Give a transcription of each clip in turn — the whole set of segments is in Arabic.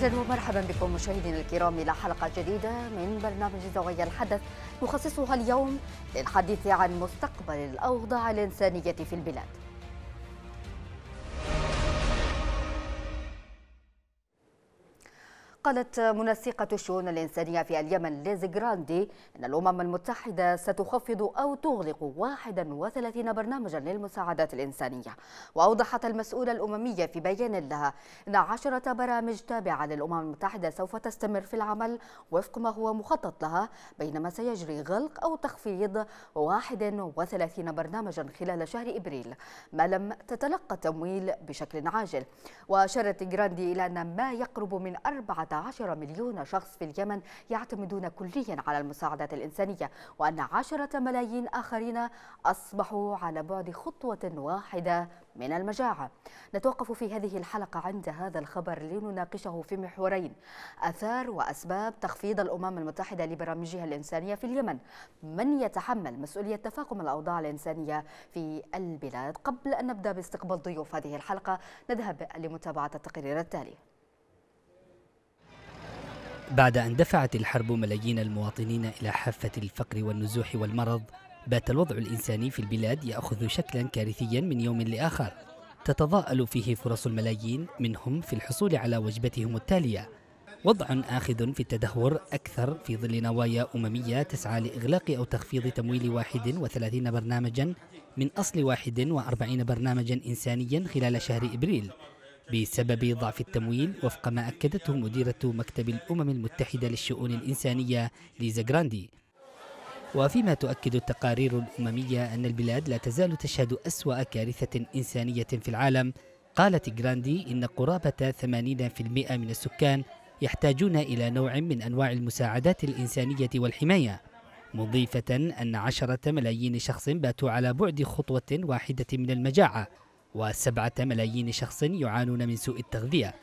أهلا ومرحبا بكم مشاهدينا الكرام إلى حلقة جديدة من برنامج زوايا الحدث نخصصها اليوم للحديث عن مستقبل الأوضاع الإنسانية في البلاد. قالت منسقة الشؤون الإنسانية في اليمن ليز جراندي أن الأمم المتحدة ستخفض أو تغلق 31 برنامجا للمساعدات الإنسانية. وأوضحت المسؤولة الأممية في بيان لها أن عشرة برامج تابعة للأمم المتحدة سوف تستمر في العمل وفق ما هو مخطط لها بينما سيجري غلق أو تخفيض 31 برنامجا خلال شهر إبريل ما لم تتلقى تمويل بشكل عاجل. وأشارت جراندي إلى أن ما يقرب من أربعة 14 مليون شخص في اليمن يعتمدون كليا على المساعدات الإنسانية وأن عشرة ملايين آخرين أصبحوا على بعد خطوة واحدة من المجاعة. نتوقف في هذه الحلقة عند هذا الخبر لنناقشه في محورين. أثار وأسباب تخفيض الأمم المتحدة لبرامجها الإنسانية في اليمن. من يتحمل مسؤولية تفاقم الأوضاع الإنسانية في البلاد؟ قبل أن نبدأ باستقبال ضيوف هذه الحلقة نذهب لمتابعة التقرير التالي. بعد أن دفعت الحرب ملايين المواطنين إلى حافة الفقر والنزوح والمرض بات الوضع الإنساني في البلاد يأخذ شكلا كارثيا من يوم لآخر. تتضاءل فيه فرص الملايين منهم في الحصول على وجبتهم التالية. وضع آخذ في التدهور أكثر في ظل نوايا أممية تسعى لإغلاق أو تخفيض تمويل 31 برنامجا من أصل 41 برنامجا إنسانيا خلال شهر إبريل. بسبب ضعف التمويل وفق ما أكدته مديرة مكتب الأمم المتحدة للشؤون الإنسانية ليزا جراندي. وفيما تؤكد التقارير الأممية أن البلاد لا تزال تشهد أسوأ كارثة إنسانية في العالم. قالت جراندي إن قرابة 80% من السكان يحتاجون إلى نوع من أنواع المساعدات الإنسانية والحماية مضيفة أن عشرة ملايين شخص باتوا على بعد خطوة واحدة من المجاعة. وسبعة ملايين شخص يعانون من سوء التغذية.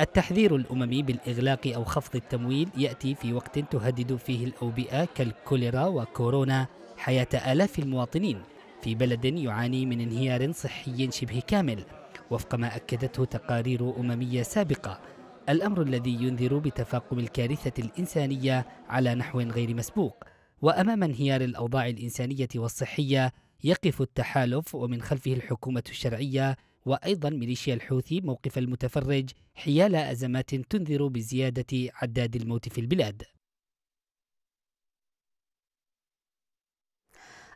التحذير الأممي بالإغلاق أو خفض التمويل يأتي في وقت تهدد فيه الأوبئة كالكوليرا وكورونا حياة آلاف المواطنين في بلد يعاني من انهيار صحي شبه كامل. وفق ما أكدته تقارير أممية سابقة الأمر الذي ينذر بتفاقم الكارثة الإنسانية على نحو غير مسبوق. وأمام انهيار الأوضاع الإنسانية والصحية يقف التحالف ومن خلفه الحكومة الشرعية وأيضا ميليشيا الحوثي موقف المتفرج حيال أزمات تنذر بزيادة عداد الموت في البلاد.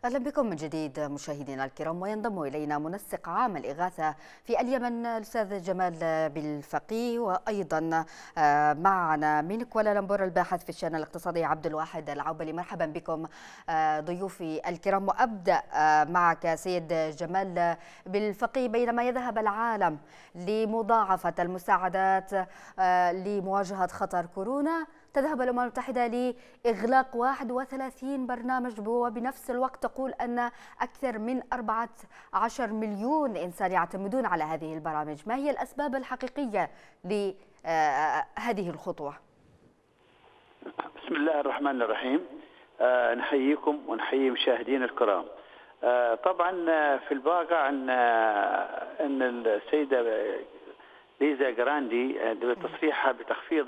أهلا بكم من جديد مشاهدينا الكرام وينضم إلينا منسق عام الإغاثة في اليمن الأستاذ جمال بالفقيه وأيضا آه، معنا من كوالالمبور الباحث في الشأن الاقتصادي عبد الواحد العوبلي. مرحبا بكم آه، ضيوفي الكرام. وأبدأ آه، معك سيد جمال بالفقيه بينما يذهب العالم لمضاعفة المساعدات لمواجهة خطر كورونا تذهب الأمم المتحدة لإغلاق 31 برنامج وبنفس الوقت تقول أن أكثر من 14 مليون إنسان يعتمدون على هذه البرامج. ما هي الأسباب الحقيقية لهذه الخطوة؟ بسم الله الرحمن الرحيم. آه، نحييكم ونحيي مشاهدينا الكرام. آه، طبعا في الواقع ان أن السيدة ليزا جراندي آه، بتصريحها بتخفيض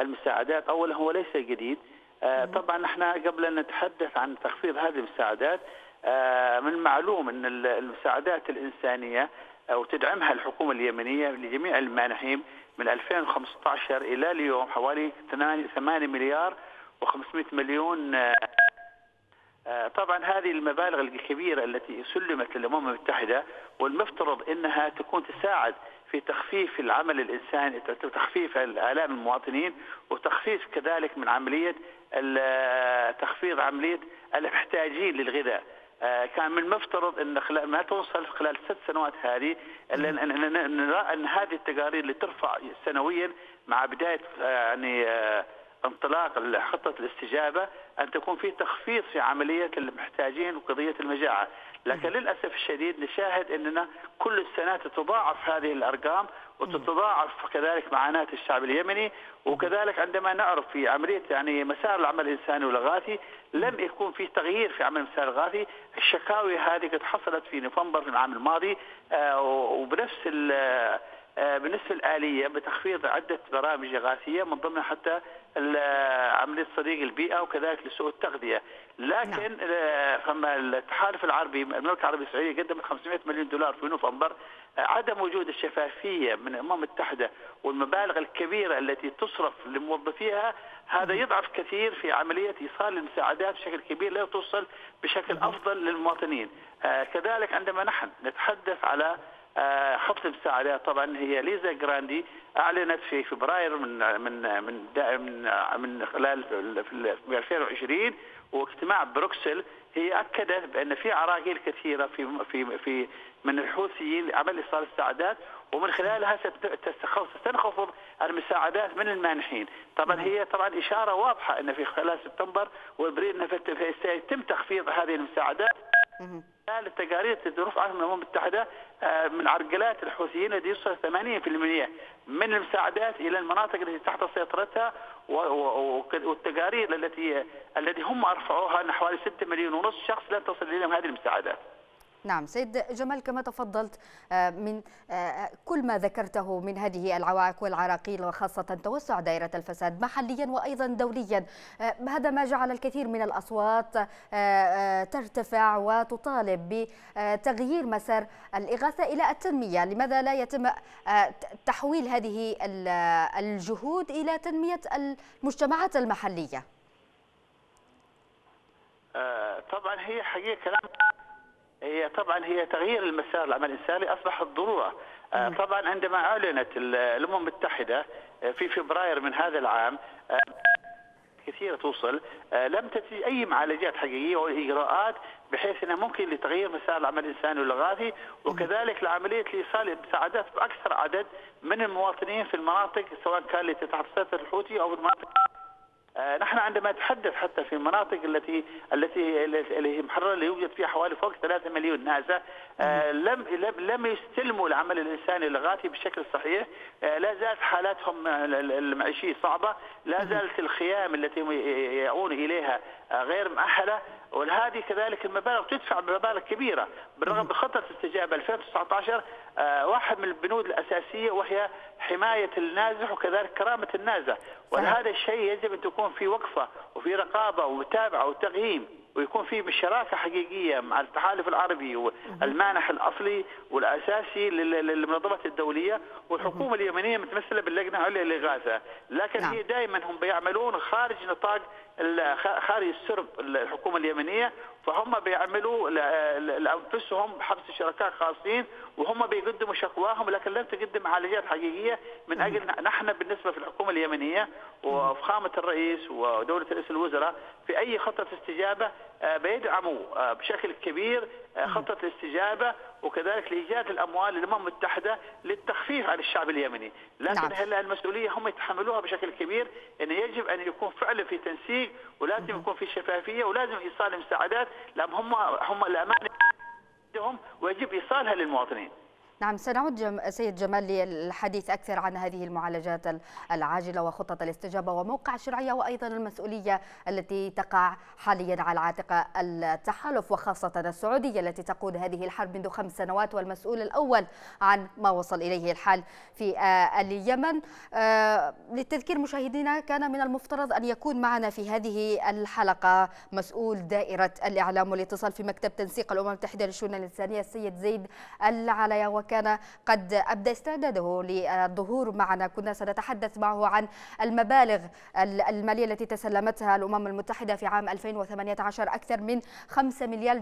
المساعدات اولا هو ليس جديد. آه، طبعا إحنا قبل أن نتحدث عن تخفيض هذه المساعدات آه، من المعلوم أن المساعدات الإنسانية وتدعمها الحكومة اليمنية لجميع المانحين من 2015 إلى اليوم حوالي 8 مليار و500 مليون آه، طبعا هذه المبالغ الكبيرة التي سلمت للأمم المتحدة والمفترض إنها تكون تساعد في تخفيف العمل الإنساني تخفيف الآلام المواطنين وتخفيف كذلك من عملية تخفيض عملية المحتاجين للغذاء. آه، كان من المفترض إن ما توصل خلال الست سنوات هذه نرى ان هذه التقارير اللي ترفع سنويا مع بداية آه، يعني انطلاق خطه الاستجابة أن تكون في تخفيض في عملية المحتاجين وقضية المجاعة، لكن للأسف الشديد نشاهد أننا كل السنة تتضاعف هذه الأرقام وتتضاعف كذلك معاناة الشعب اليمني. وكذلك عندما نعرف في عملية يعني مسار العمل الإنساني والاغاثي لم يكون في تغيير في عمل المسار الاغاثي، الشكاوي هذه قد حصلت في نوفمبر في العام الماضي آه، وبنفس بالنسبة الآلية بتخفيض عدة برامج اغاثيه من ضمنها حتى عملية صديق البيئة وكذلك لسوء التغذية، لكن نعم. فما التحالف العربي المملكة العربية السعودية قدمت 500 مليون دولار في نوفمبر عدم وجود الشفافية من الأمم المتحدة والمبالغ الكبيرة التي تصرف لموظفيها هذا يضعف كثير في عملية إيصال المساعدات بشكل كبير لا توصل بشكل أفضل للمواطنين. آه كذلك عندما نحن نتحدث على آه خط المساعدات طبعا هي ليزا جراندي أعلنت في فبراير من من من من, من خلال في 2020 واجتماع بروكسل. هي أكدت بأن في عراقيل كثيرة في في في من الحوثيين لعمل إيصال المساعدات ومن خلالها ستنخفض المساعدات من المانحين، طبعا هي طبعا إشارة واضحة أن في خلال سبتمبر وأبريل سيتم تخفيض هذه المساعدات. التقارير التي رفعت من الأمم المتحدة آه، من عرقلات الحوثيين الذي يوصل 80% من المساعدات إلى المناطق التي تحت سيطرتها والتقارير التي التي هم أرفعوها ان حوالي 6 مليون ونص شخص لا تصل إليهم هذه المساعدات. نعم سيد جمال كما تفضلت آه، من آه، كل ما ذكرته من هذه العوائق والعراقيل وخاصة توسع دائرة الفساد محليا وأيضا دوليا آه، هذا ما جعل الكثير من الأصوات ترتفع وتطالب بتغيير مسار الإغاثة إلى التنمية. لماذا لا يتم تحويل هذه الجهود إلى تنمية المجتمعات المحلية؟ طبعا هي حقيقة كلام هي طبعا هي تغيير المسار العمل الإنساني اصبحت ضروره آه، طبعا عندما أعلنت الأمم المتحدة آه، في فبراير من هذا العام آه، كثيرة توصل لم تتي أي معالجات حقيقية وإجراءات بحيث أنها ممكن لتغيير مسار العمل الإنساني والإغاثي وكذلك لعملية لإيصال المساعدات بأكثر عدد من المواطنين في المناطق سواء كان تحت سيطرة الحوثي أو المناطق نحن عندما نتحدث حتى في المناطق التي التي اللي هي محررة اللي يوجد فيها حوالي فوق 3 مليون نازة آه، لم لم يستلموا العمل الإنساني اللغاتي بشكل صحيح. آه، لا زالت حالاتهم المعيشية صعبة. لا زالت الخيام التي يعون إليها غير مؤهلة. وهذه كذلك المبالغ تدفع بمبالغ كبيرة بالرغم من خطه استجابة 2019 واحد من البنود الأساسية وهي حماية النازح وكذلك كرامة النازح. ولهذا الشيء يجب أن تكون في وقفة وفي رقابة ومتابعه وتقييم ويكون في شراكه حقيقية مع التحالف العربي والمانح الأصلي والأساسي للمنظمات الدولية والحكومة اليمنية متمثلة باللجنة العليا للاغاثه، لكن نعم. هي دائما هم بيعملون خارج نطاق خارج السرب الحكومة اليمنية فهم بيعملوا لأنفسهم بحبس شركاء خاصين وهم بيقدموا شكواهم لكن لم تقدم معالجات حقيقية من أجل نحن بالنسبة في الحكومة اليمنية وفخامة الرئيس ودولة رئيس الوزراء في أي خطة استجابة آه، بيدعموا آه، بشكل كبير آه، خطة الاستجابه وكذلك لإيجاد الأموال للامم المتحده للتخفيف عن الشعب اليمني، لكن نعم. هلا المسؤولية هم يتحملوها بشكل كبير انه يجب أن يكون فعلا في تنسيق ولازم يكون في شفافية ولازم إيصال المساعدات لأن هم هم الامانه ويجب إيصالها للمواطنين. نعم سنعود جم... سيد جمال للحديث أكثر عن هذه المعالجات العاجلة وخطط الاستجابة وموقع الشرعية وأيضا المسؤولية التي تقع حاليا على عاتق التحالف وخاصة السعودية التي تقود هذه الحرب منذ خمس سنوات والمسؤول الأول عن ما وصل إليه الحال في آه، اليمن. آه، للتذكير مشاهدينا كان من المفترض أن يكون معنا في هذه الحلقة مسؤول دائرة الإعلام والاتصال في مكتب تنسيق الأمم المتحدة للشؤون الإنسانية السيد زيد العليا وكان قد أبدى استعداده للظهور معنا. كنا سنتحدث معه عن المبالغ المالية التي تسلمتها الأمم المتحدة في عام 2018 أكثر من 5 مليار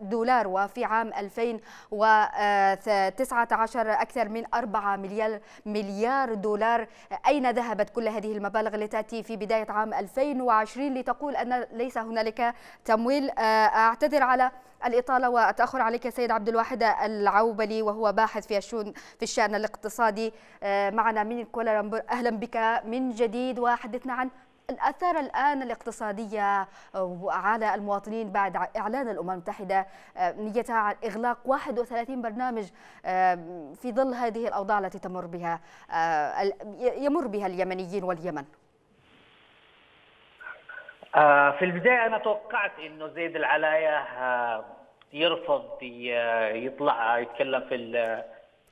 دولار وفي عام 2019 أكثر من 4 مليار مليار دولار. أين ذهبت كل هذه المبالغ لتأتي في بداية عام 2020 لتقول أن ليس هنالك تمويل؟ أعتذر على الإطالة والتأخر عليك سيد عبد الواحد العوبلي وهو باحث في الشؤون في الشأن الاقتصادي. آه، معنا من كوالالمبور أهلا بك من جديد وحدثنا عن الآثار الآن الاقتصادية آه، على المواطنين بعد إعلان الأمم المتحدة آه، نيتها عن إغلاق 31 برنامج في ظل هذه الأوضاع التي تمر بها يمر بها اليمنيين واليمن. في البداية أنا توقعت إنه زيد العلايه آه يرفض يطلع يتكلم في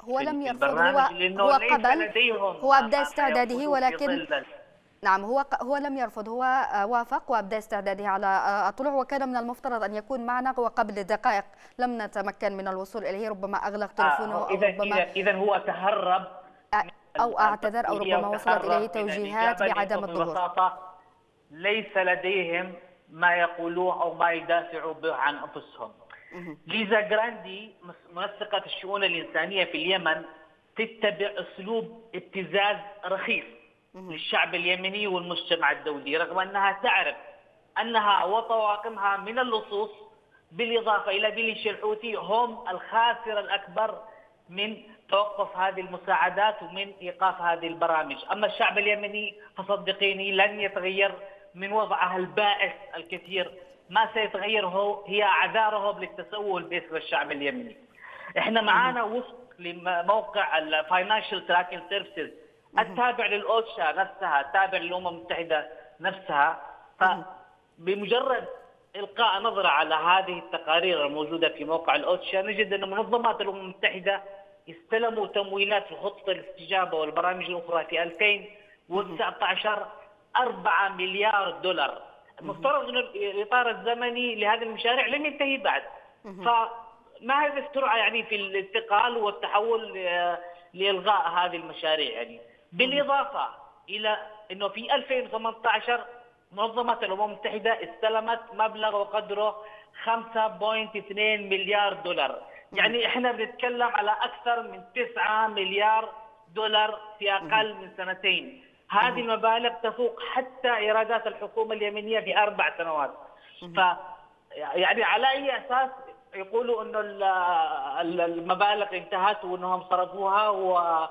هو لم يرفض هو هو قبل هو ابدى استعداده ولكن نعم هو هو لم يرفض هو وافق وابدى استعداده على الطلوع. وكان من المفترض أن يكون معنا وقبل دقائق. لم نتمكن من الوصول إليه. ربما أغلق تليفونه آه إذا ربما إذا هو تهرب أو أعتذر أو ربما وصلت إليه توجيهات بعدم الظهور. ليس لديهم ما يقولوه أو ما يدافعوا به عن أنفسهم. ليزا جراندي منسقة الشؤون الإنسانية في اليمن تتبع أسلوب ابتزاز رخيص للشعب اليمني والمجتمع الدولي رغم أنها تعرف أنها وطواقمها من اللصوص بالإضافة إلى ميليشيا الحوثي هم الخاسر الأكبر من توقف هذه المساعدات ومن إيقاف هذه البرامج، أما الشعب اليمني فصدقيني لن يتغير من وضعه البائس الكثير، ما سيتغير هو هي اعذارهم للتسول باسم الشعب اليمني. إحنا معانا وفق لموقع ال Financial Tracking Services التابع للاوتشا نفسها التابع للأمم المتحدة نفسها. فبمجرد إلقاء نظرة على هذه التقارير الموجودة في موقع الاوتشا نجد أن منظمات الأمم المتحدة استلموا تمويلات في خطه الاستجابة والبرامج الأخرى في 2019 4 مليار دولار. المفترض ان الإطار الزمني لهذه المشاريع لم ينتهي بعد. فما هذه السرعه يعني في الانتقال والتحول لإلغاء هذه المشاريع يعني؟ بالإضافة إلى إنه في 2018 منظمة الأمم المتحدة استلمت مبلغ وقدره 5.2 مليار دولار. يعني إحنا بنتكلم على أكثر من 9 مليار دولار في أقل من سنتين. هذه المبالغ تفوق حتى إيرادات الحكومة اليمنيه في أربع سنوات ف يعني على أي أساس يقولوا إنه المبالغ انتهت وإنهم صرفوها و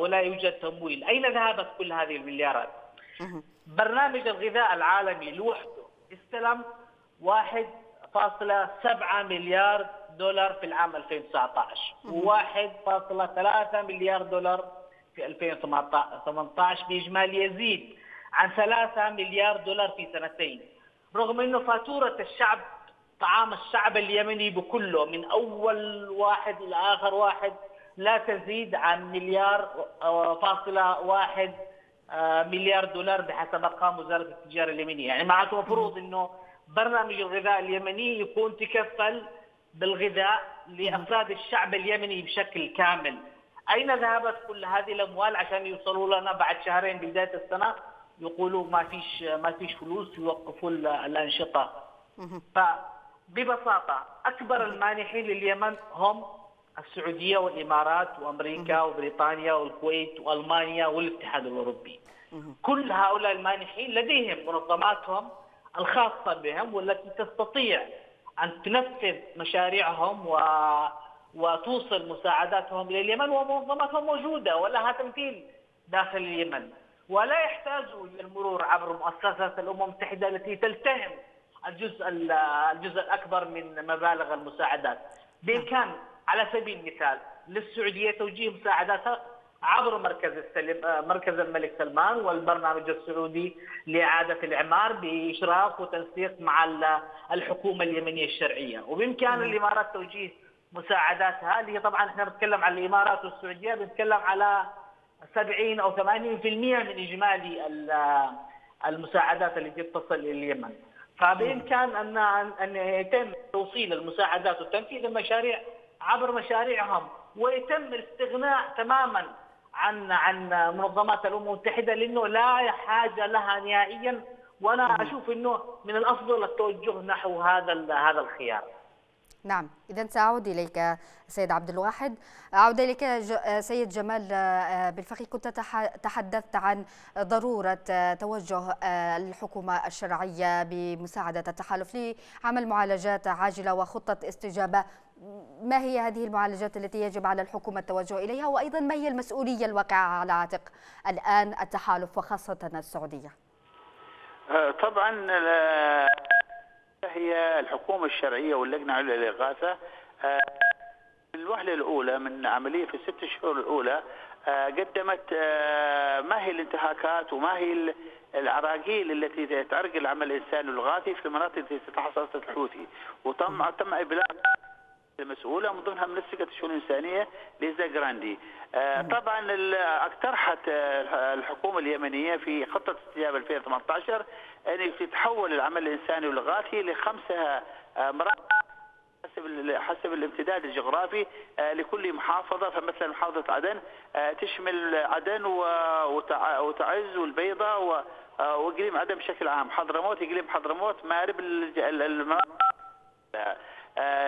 ولا يوجد تمويل. أين ذهبت كل هذه المليارات؟ برنامج الغذاء العالمي لوحده استلم 1.7 مليار دولار في العام 2019 و1.3 مليار دولار في 2018 بإجمالي يزيد عن 3 مليار دولار في سنتين رغم أنه فاتورة الشعب طعام الشعب اليمني بكله من أول واحد إلى آخر واحد لا تزيد عن مليار فاصلة واحد آه، مليار دولار بحسب أرقام وزارة التجارة اليمنية، يعني معناته المفروض إنه برنامج الغذاء اليمني يكون تكفل بالغذاء لأفراد الشعب اليمني بشكل كامل. أين ذهبت كل هذه الأموال عشان يوصلوا لنا بعد شهرين بداية السنة؟ يقولوا ما فيش ما فيش فلوس يوقفوا الأنشطة. فببساطه أكبر المانحين لليمن هم السعودية والإمارات وأمريكا وبريطانيا والكويت وألمانيا والاتحاد الأوروبي. كل هؤلاء المانحين لديهم منظماتهم الخاصة بهم والتي تستطيع أن تنفذ مشاريعهم و وتوصل مساعداتهم إلى اليمن ومنظماتهم موجودة ولها تمثيل داخل اليمن. ولا يحتاجوا للمرور عبر مؤسسات الأمم المتحدة التي تلتهم الجزء الجزء الأكبر من مبالغ المساعدات. بامكان على سبيل المثال للسعودية توجيه مساعداتها عبر مركز السلم مركز الملك سلمان والبرنامج السعودي لإعادة الإعمار بإشراف وتنسيق مع الحكومة اليمنية الشرعية، وبامكان الإمارات توجيه مساعداتها اللي هي طبعا إحنا بنتكلم عن الإمارات والسعودية بنتكلم على 70 أو 80% من إجمالي المساعدات التي تصل إلى اليمن. فبإمكان ان ان يتم توصيل المساعدات وتنفيذ المشاريع عبر مشاريعهم ويتم الاستغناء تماما عن عن منظمات الأمم المتحدة لأنه لا حاجة لها نهائيا وأنا أشوف إنه من الأفضل التوجه نحو هذا هذا الخيار. نعم. إذا سأعود إليك سيد عبد الواحد. أعود إليك سيد جمال آه، بالفقي كنت تحدثت عن ضرورة آه، توجه آه، الحكومة الشرعية بمساعدة التحالف لعمل معالجات عاجلة وخطة استجابة. ما هي هذه المعالجات التي يجب على الحكومة التوجه إليها؟ وأيضا ما هي المسؤولية الواقعة على عاتق الآن التحالف وخاصة السعودية؟ طبعا هي الحكومة الشرعية واللجنة العليا للإغاثة آه، الوهلة الأولى من عملية في الست شهور الأولى آه، قدمت آه، ما هي الانتهاكات وما هي العراقيل التي تعرقل العمل الانساني والغاثي في المناطق التي تحصلت الحوثي. وتم تم إبلاغ المسؤوله من ضمنها منسقه الشؤون الإنسانية ليزا جراندي. طبعا اقترحت الحكومة اليمنية في خطة استجابه 2018 أن تتحول العمل الإنساني والغاثي لخمسة مراحل حسب حسب الامتداد الجغرافي لكل محافظة. فمثلا محافظة عدن تشمل عدن وتعز والبيضاء وإقليم عدن بشكل عام. حضرموت إقليم حضرموت مارب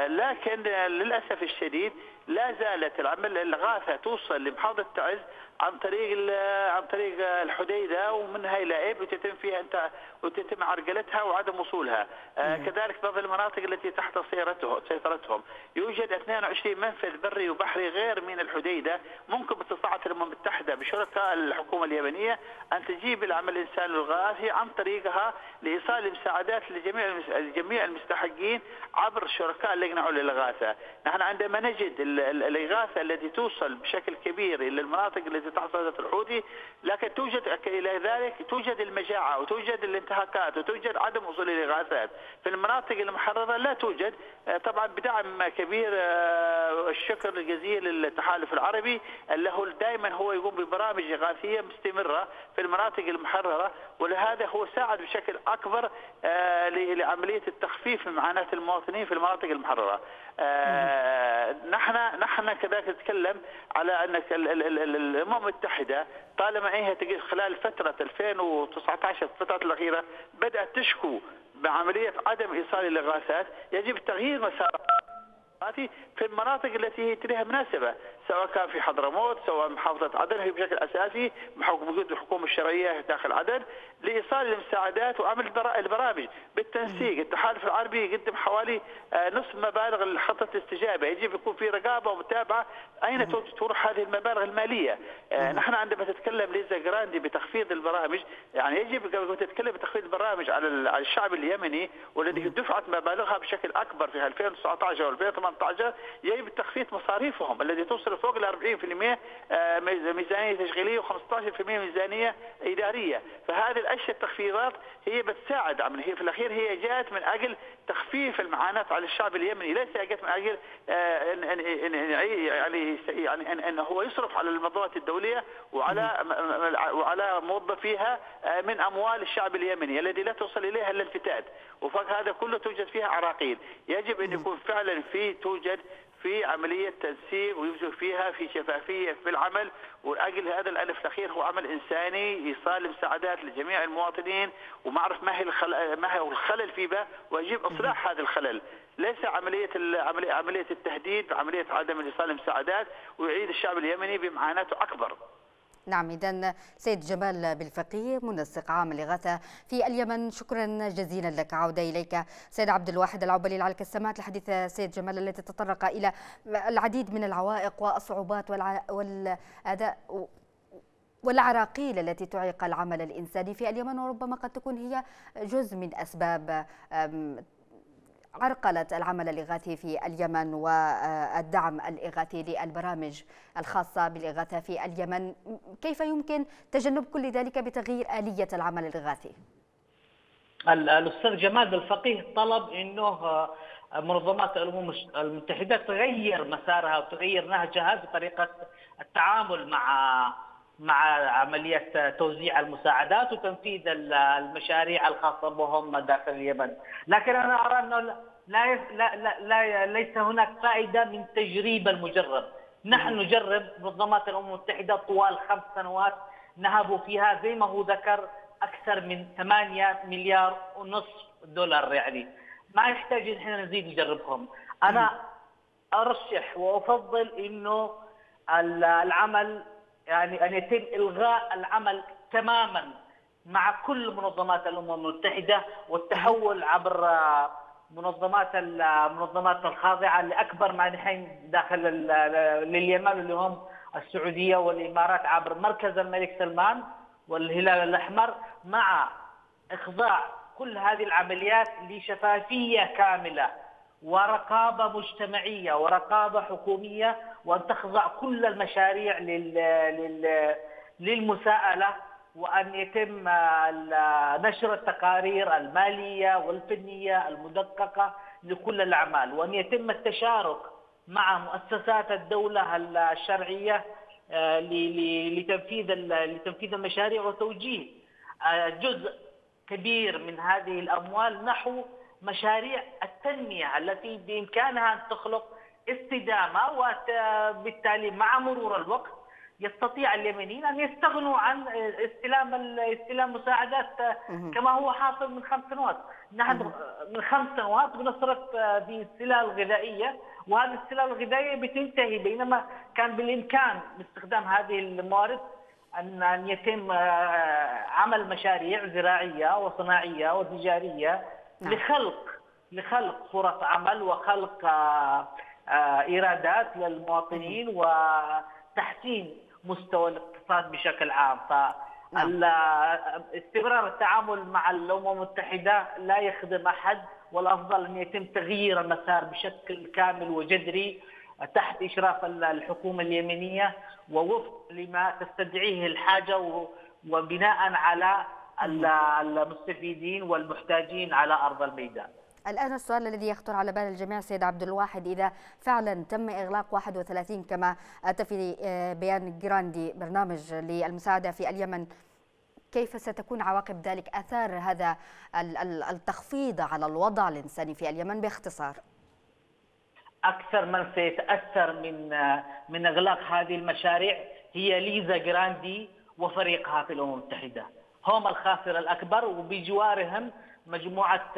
لكن للأسف الشديد لا زالت العمل الغاثة توصل لمحافظه تعز عن طريق عن طريق الحديدة ومنها إلى اب وتتم فيها انت وتتم عرقلتها وعدم وصولها. آه كذلك بعض المناطق التي تحت سيرته سيطرتهم. يوجد 22 منفذ بري وبحري غير من الحديدة. ممكن باستطاعه الامم المتحدة بشركاء الحكومة اليمنية أن تجيب العمل الانساني الغاثي عن طريقها لإيصال المساعدات لجميع جميع المستحقين عبر شركاء اللجنة العليا للاغاثه نحن عندما نجد الإغاثة التي توصل بشكل كبير إلى المناطق التي تحت سيطرة الحوثي لكن توجد إلى ذلك توجد المجاعة وتوجد الانتهاكات وتوجد عدم وصول الاغاثات في المناطق المحررة لا توجد. طبعا بدعم كبير الشكر الجزيل للتحالف العربي اللي هو دائما هو يقوم ببرامج إغاثية مستمرة في المناطق المحررة ولهذا هو ساعد بشكل أكبر لعملية التخفيف من معاناة المواطنين في المناطق المحررة. نحن نحن كذلك نتكلم على ان الأمم المتحدة طالما هي خلال فترة 2019 الفترات الأخيرة بدأت تشكو بعملية عدم إيصال الإغاثات يجب تغيير مسار في المناطق التي هي لها مناسبة. سواء كان في حضرموت سواء محافظة عدن هي بشكل أساسي بوجود الحكومة الشرعية داخل عدن لإيصال المساعدات وعمل البرامج بالتنسيق. التحالف العربي يقدم حوالي نصف مبالغ خطة الاستجابة. يجب يكون في رقابة ومتابعة أين تروح هذه المبالغ المالية. نحن عندما تتكلم ليزا جراندي بتخفيض البرامج يعني يجب قبل تتكلم بتخفيض البرامج على الشعب اليمني والذي دفعت مبالغها بشكل أكبر في 2019 و 2018 يجب تخفيض مصاريفهم الذي توصل فوق ال 40% ميزانية تشغيلية و15% ميزانية إدارية، فهذه الأشياء التخفيضات هي بتساعد عمل هي في الأخير هي جاءت من أجل تخفيف المعاناة على الشعب اليمني، ليس جاءت من أجل ان ان يعني يعني ان, أن هو يصرف على المنظمات الدولية وعلى وعلى موظفيها من أموال الشعب اليمني الذي لا توصل إليها إلا الفتات، وفوق هذا كله توجد فيها عراقيل، يجب أن يكون فعلا في توجد في عملية تنسيق ويوجد فيها في شفافية في العمل وأجل هذا الألف الأخير هو عمل إنساني إيصال المساعدات لجميع المواطنين ومعرف ما هي الخلل ما هو الخلل فيه ويجب إصلاح هذا الخلل. ليس عملية عملية التهديد عملية عدم إيصال المساعدات ويعيد الشعب اليمني بمعاناته أكبر. نعم إذا سيد جمال بالفقيه منسق عام الإغاثة في اليمن. شكرا جزيلا لك عودة إليك سيد عبد الواحد العبلي لعلك استمعت لحديث سيد جمال التي تطرق إلى العديد من العوائق والصعوبات والأداء والعراقيل التي تعيق العمل الإنساني في اليمن وربما قد تكون هي جزء من أسباب عرقلة العمل الإغاثي في اليمن والدعم الإغاثي للبرامج الخاصة بالإغاثة في اليمن كيف يمكن تجنب كل ذلك بتغيير آلية العمل الإغاثي؟ الأستاذ جمال الفقيه طلب أنه منظمات الأمم المتحدة تغير مسارها وتغير نهجها بطريقة التعامل مع مع عملية توزيع المساعدات وتنفيذ المشاريع الخاصة بهم داخل اليمن. لكن أنا أرى أنه لا, لا, لا, لا ليس هناك فائدة من تجريب المجرب. نحن نجرب منظمات الأمم المتحدة طوال خمس سنوات نهبوا فيها زي ما هو ذكر أكثر من 8 مليار ونصف دولار يعني. ما يحتاج إن إحنا نزيد نجربهم. أنا أرشح وأفضل إنه العمل يعني أن يتم إلغاء العمل تماما مع كل منظمات الأمم المتحدة والتحول عبر منظمات المنظمات الخاضعة لأكبر مانحين داخل لليمن اللي هم السعودية والإمارات عبر مركز الملك سلمان والهلال الأحمر مع إخضاع كل هذه العمليات لشفافية كاملة ورقابة مجتمعية ورقابة حكومية وأن تخضع كل المشاريع لل لل للمساءلة وأن يتم نشر التقارير المالية والفنية المدققة لكل الأعمال وأن يتم التشارك مع مؤسسات الدولة الشرعية آه، لتنفيذ لتنفيذ المشاريع وتوجيه. آه، جزء كبير من هذه الأموال نحو مشاريع التنمية التي بإمكانها أن تخلق استدامه وبالتالي مع مرور الوقت يستطيع اليمنيين أن يستغنوا عن استلام استلام مساعدات كما هو حاصل من خمس سنوات، نحن من خمس سنوات بنصرف في السلع الغذائية وهذه السلع الغذائيه بتنتهي بينما كان بالإمكان باستخدام هذه الموارد ان يتم عمل مشاريع زراعية وصناعية وتجارية نعم. لخلق لخلق فرص عمل وخلق إيرادات للمواطنين وتحسين مستوى الاقتصاد بشكل عام ف نعم. استمرار التعامل مع الأمم المتحدة لا يخدم أحد والأفضل أن يتم تغيير المسار بشكل كامل وجذري تحت إشراف الحكومة اليمنيه ووفق لما تستدعيه الحاجة وبناء على المستفيدين والمحتاجين على أرض الميدان. الآن السؤال الذي يخطر على بال الجميع سيد عبد الواحد إذا فعلا تم إغلاق 31 كما أتى في آه، بيان جراندي برنامج للمساعدة في اليمن كيف ستكون عواقب ذلك أثار هذا التخفيض على الوضع الإنساني في اليمن باختصار؟ أكثر من سيتأثر من آه، من إغلاق هذه المشاريع هي ليزا جراندي وفريقها في الأمم المتحدة. هم الخاسر الأكبر وبجوارهم مجموعة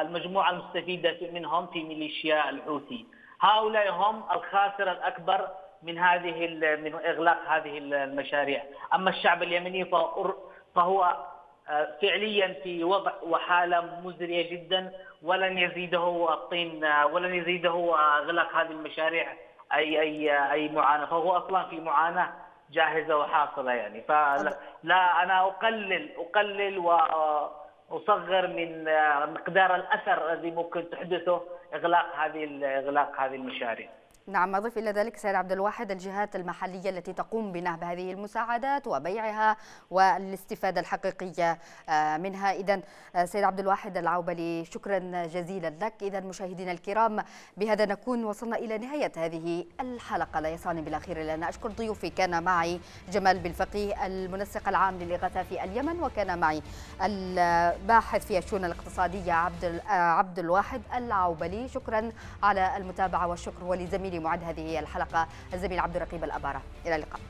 المجموعة المستفيدة منهم في ميليشيا الحوثي. هؤلاء هم الخاسر الأكبر من هذه من إغلاق هذه المشاريع. أما الشعب اليمني فهو آه، فعليا في وضع وحالة مزرية جدا. ولن يزيده الطين آه، ولن يزيده إغلاق هذه المشاريع أي أي أي معاناة. فهو أصلا في معاناة جاهزة وحاصلة يعني. فلا أنا أقلل أقلل و أصغر من مقدار الأثر الذي ممكن تحدثه إغلاق هذه إغلاق هذه المشاريع. نعم أضيف إلى ذلك سيد عبد الواحد الجهات المحلية التي تقوم بنهب هذه المساعدات وبيعها والاستفادة الحقيقية آه، منها. إذا آه، سيد عبد الواحد العوبلي شكرا جزيلا لك. إذا مشاهدينا الكرام بهذا نكون وصلنا إلى نهاية هذه الحلقة. لا يسعني بالأخير إلا أن أشكر ضيوفي. كان معي جمال بالفقيه المنسق العام للإغاثة في اليمن وكان معي الباحث في الشؤون الاقتصادية عبد آه، عبد الواحد العوبلي. شكرا على المتابعة والشكر ولزميلي معد هذه الحلقة الزميل عبد الرقيب الأبارة. إلى اللقاء.